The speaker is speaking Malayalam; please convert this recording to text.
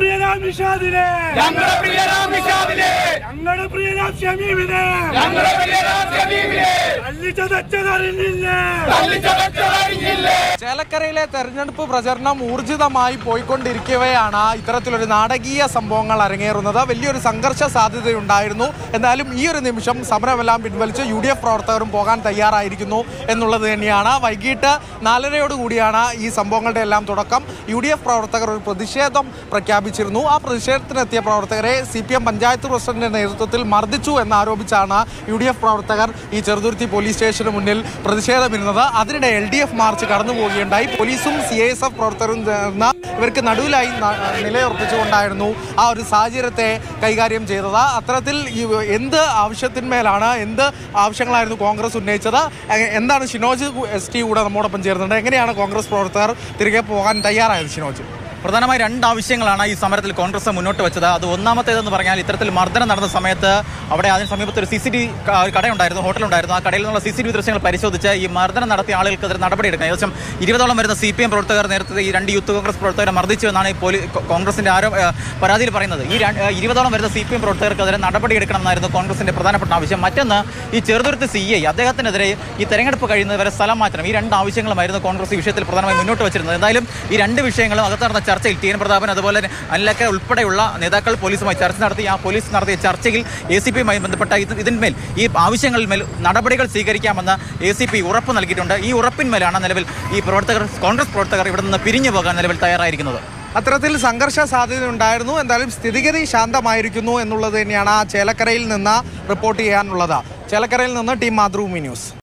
നിഷാദിനെ. ഞങ്ങളുടെ പ്രിയരാം നിഷാദിനെ. ഞങ്ങളുടെ പ്രിയരാം ഷമീമിനെ. ഞങ്ങളുടെ പ്രിയരാം ഷമീമിനെ. അല്ലിച്ചതച്ചതറിഞ്ഞില്ലേ തല്ലിച്ചതച്ചതറിഞ്ഞില്ലേ? ചേലക്കരയിലെ തെരഞ്ഞെടുപ്പ് പ്രചരണം ഊർജിതമായി പോയിക്കൊണ്ടിരിക്കവെയാണ് ഇത്തരത്തിലൊരു നാടകീയ സംഭവങ്ങൾ അരങ്ങേറുന്നത്. വലിയൊരു സംഘർഷ സാധ്യതയുണ്ടായിരുന്നു. എന്നാലും ഈ ഒരു നിമിഷം സമരമെല്ലാം പിൻവലിച്ച് യു പ്രവർത്തകരും പോകാൻ തയ്യാറായിരിക്കുന്നു എന്നുള്ളത് തന്നെയാണ്. വൈകിട്ട് നാലരയോടുകൂടിയാണ് ഈ സംഭവങ്ങളുടെ എല്ലാം തുടക്കം. യു പ്രവർത്തകർ ഒരു പ്രതിഷേധം പ്രഖ്യാപിച്ചിരുന്നു. ആ പ്രതിഷേധത്തിനെത്തിയ പ്രവർത്തകരെ സി പഞ്ചായത്ത് പ്രസിഡന്റിന്റെ നേതൃത്വത്തിൽ മർദ്ദിച്ചു എന്നാരോപിച്ചാണ് യു പ്രവർത്തകർ ഈ ചെറുതുരുത്തി പോലീസ് സ്റ്റേഷന് മുന്നിൽ പ്രതിഷേധമിരുന്നത്. അതിനിടെ എൽ ഡി എഫ് മാർച്ച് കടന്നു പോവുകയുണ്ടായി. പോലീസും സി എസ് എഫ് പ്രവർത്തകരും ചേർന്ന ഇവർക്ക് നടുവിലായി നിലയുറപ്പിച്ചുകൊണ്ടായിരുന്നു ആ ഒരു സാഹചര്യത്തെ കൈകാര്യം ചെയ്തത്. അത്തരത്തിൽ എന്ത് ആവശ്യത്തിന്മേലാണ് എന്ത് ആവശ്യങ്ങളായിരുന്നു കോൺഗ്രസ് ഉന്നയിച്ചത്? എന്താണ് ഷിനോജ് എസ് ടി കൂടെ നമ്മോടൊപ്പം ചേർന്നുണ്ട് എങ്ങനെയാണ് കോൺഗ്രസ് പ്രവർത്തകർ തിരികെ പോകാൻ തയ്യാറായത് ഷിനോജ്? പ്രധാനമായി രണ്ട് ആവശ്യങ്ങളാണ് ഈ സമരത്തിൽ കോൺഗ്രസ് മുന്നോട്ട് വെച്ചത്. അത് ഒന്നാമത്തേതെന്ന് പറഞ്ഞാൽ ഇത്തരത്തിൽ മർദ്ദനം നടന്ന സമയത്ത് അവിടെ അതിന് സമീപത്ത് ഒരു സി സി ടി കടയുണ്ടായിരുന്നു ഹോട്ടലുണ്ടായിരുന്നു. ആ കടയിൽ നിന്നുള്ള സി സി ടി ദൃശ്യങ്ങൾ പരിശോധിച്ച് ഈ മർദ്ദനം നടത്തിയ ആളുകൾക്കെതിരെ നടപടിയെടുക്കണം ഏകദേശം ഇരുപതോളം വരുന്ന സി പി എം പ്രവർത്തകർ നേരത്തെ ഈ രണ്ട് യൂത്ത് കോൺഗ്രസ് പ്രവർത്തകരെ മർദ്ദിച്ചു എന്നാണ് ഈ പോലീ കോൺഗ്രസിന്റെ ആരോ പരാതിയിൽ പറയുന്നത്. ഈ ഇരുപതോളം വരുന്ന സി പി എം പ്രവർത്തകർക്കെതിരെ നടപടിയെടുക്കണമെന്നായിരുന്നു കോൺഗ്രസിന്റെ പ്രധാനപ്പെട്ട ആവശ്യം. മറ്റൊന്ന് ഈ ചെറുതുരുത്ത് സി ഐ അദ്ദേഹത്തിനെതിരെ ഈ തെരഞ്ഞെടുപ്പ് കഴിയുന്നവരെ സ്ഥലം മാറ്റണം. ഈ രണ്ട് ആവശ്യങ്ങളുമായിരുന്നു കോൺഗ്രസ് ഈ വിഷയത്തിൽ പ്രധാനമായി മുന്നോട്ട് വെച്ചിരുന്നത്. എന്തായാലും ഈ രണ്ട് വിഷയങ്ങളും അകത്ത് നടന്ന ചർച്ചയിൽ ടി എൻ പ്രതാപൻ അതുപോലെ തന്നെ അനിലക്കര ഉൾപ്പെടെയുള്ള നേതാക്കൾ പോലീസുമായി ചർച്ച നടത്തി. ആ പോലീസ് നടത്തിയ ചർച്ചയിൽ എ സി പിയുമായി ബന്ധപ്പെട്ട ഇത് ഇതിന്മേൽ ഈ ആവശ്യങ്ങളിന്മേൽ നടപടികൾ സ്വീകരിക്കാമെന്ന് എ സി പി ഉറപ്പ് നൽകിയിട്ടുണ്ട്. ഈ ഉറപ്പിന്മേലാണ് നിലവിൽ ഈ പ്രവർത്തകർ കോൺഗ്രസ് പ്രവർത്തകർ ഇവിടെ നിന്ന് പിരിഞ്ഞു പോകാൻ നിലവിൽ തയ്യാറായിരിക്കുന്നത്. അത്തരത്തിൽ സംഘർഷ സാധ്യത ഉണ്ടായിരുന്നു. എന്തായാലും സ്ഥിതിഗതി ശാന്തമായിരിക്കുന്നു എന്നുള്ളത് തന്നെയാണ് ആ ചേലക്കരയിൽ നിന്ന് റിപ്പോർട്ട് ചെയ്യാനുള്ളത്. ചേലക്കരയിൽ നിന്ന് ടീം മാതൃഭൂമി ന്യൂസ്.